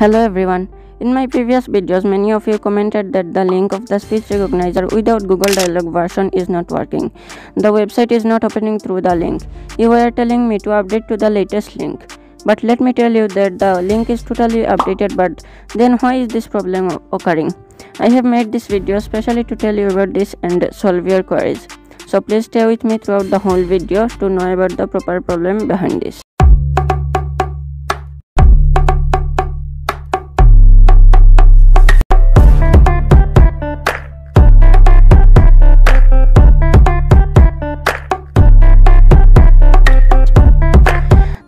Hello everyone. In my previous videos, many of you commented that the link of the speech recognizer without Google Dialog version is not working. The website is not opening through the link. You were telling me to update to the latest link. But let me tell you that the link is totally updated but then why is this problem occurring? I have made this video specially to tell you about this and solve your queries. So please stay with me throughout the whole video to know about the proper problem behind this.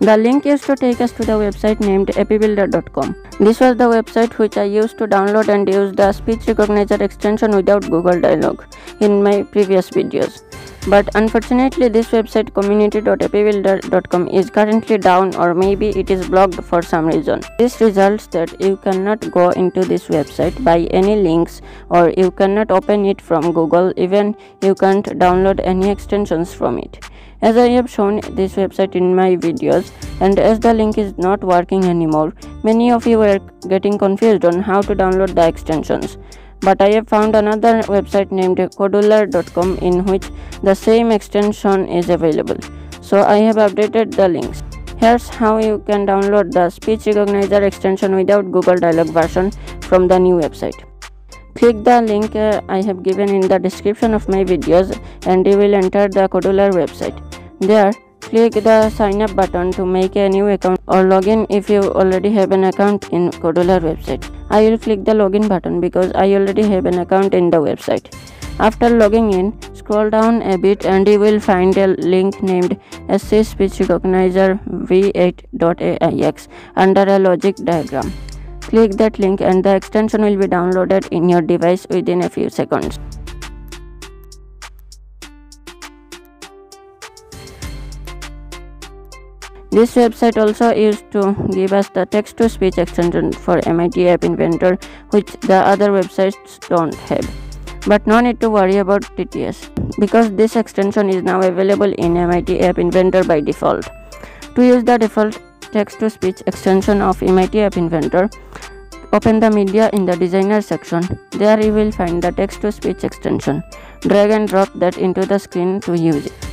The link is to take us to the website named appybuilder.com. This was the website which I used to download and use the speech recognizer extension without Google Dialog in my previous videos. But unfortunately this website community.appybuilder.com is currently down or maybe it is blocked for some reason. This results that you cannot go into this website by any links or you cannot open it from Google even you can't download any extensions from it as I have shown this website in my videos and as the link is not working anymore, many of you were getting confused on how to download the extensions. But I have found another website named kodular.com in which the same extension is available. So I have updated the links. Here's how you can download the speech recognizer extension without Google Dialog version from the new website. Click the link uh, I have given in the description of my videos and you will enter the Kodular website. There, click the sign up button to make a new account or login if you already have an account in Kodular website. I will click the login button because I already have an account in the website. After logging in, scroll down a bit and you will find a link named SC Speech Recognizer v8.aix under a logic diagram. Click that link and the extension will be downloaded in your device within a few seconds. This website also used to give us the text-to-speech extension for MIT App Inventor which the other websites don't have. But no need to worry about TTS because this extension is now available in MIT App Inventor by default. To use the default text-to-speech extension of MIT App Inventor, open the media in the designer section. There you will find the text-to-speech extension. Drag and drop that into the screen to use it.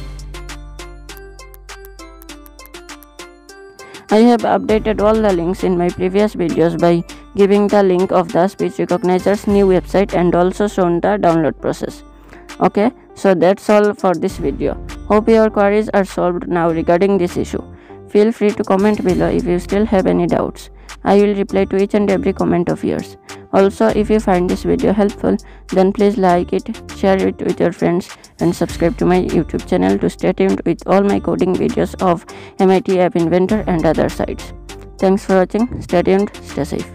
I have updated all the links in my previous videos by giving the link of the speech recognizer's new website and also shown the download process. Okay, so that's all for this video. Hope your queries are solved now regarding this issue. Feel free to comment below if you still have any doubts. I will reply to each and every comment of yours. Also, if you find this video helpful, then please like it, share it with your friends and subscribe to my YouTube channel to stay tuned with all my coding videos of MIT App Inventor and other sites. Thanks for watching, stay tuned, stay safe.